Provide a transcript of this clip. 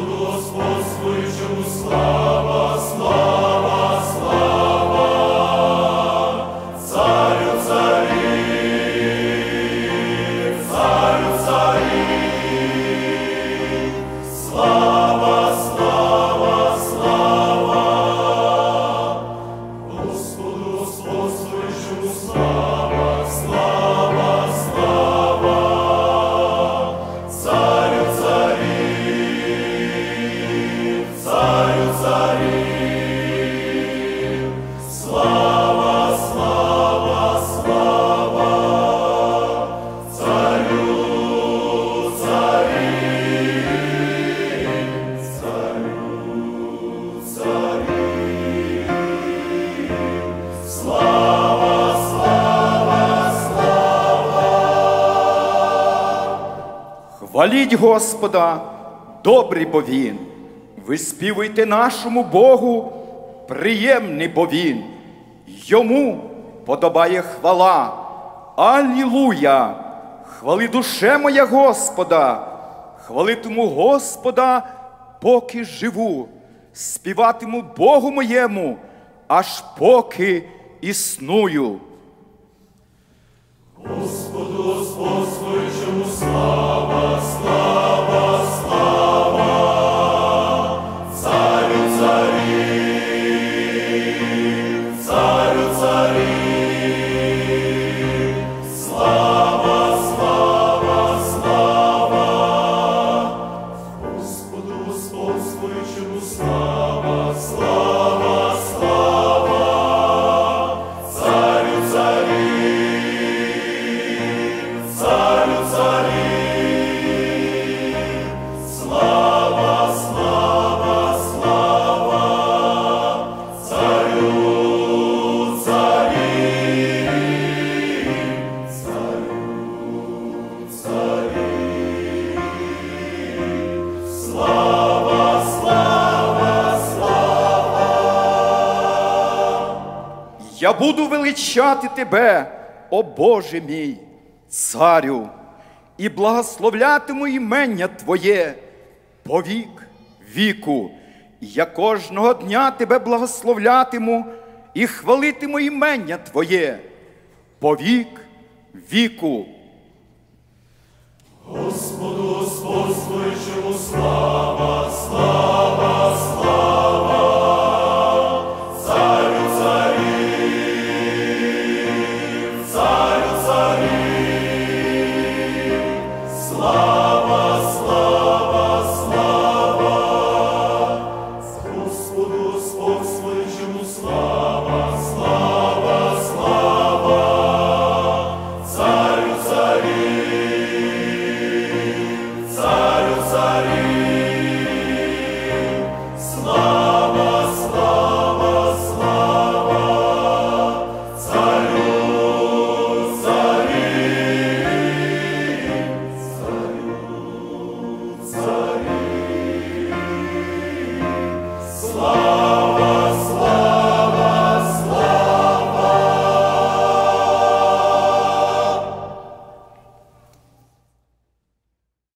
Господь, свою славу. Хваліть Господа, добрий бо Він. Виспівуйте нашому Богу, приємний бо Він. Йому подобає хвала. Алілуя! Хвали душе моя Господа, хвалитиму Господа, поки живу, співатиму Богу моєму, аж поки існую. Я буду величати тебе, о Боже мій, царю, і благословлятиму імення Твоє по вік віку. Я кожного дня тебе благословлятиму і хвалитиму імення Твоє по вік віку. Господу слава, слава,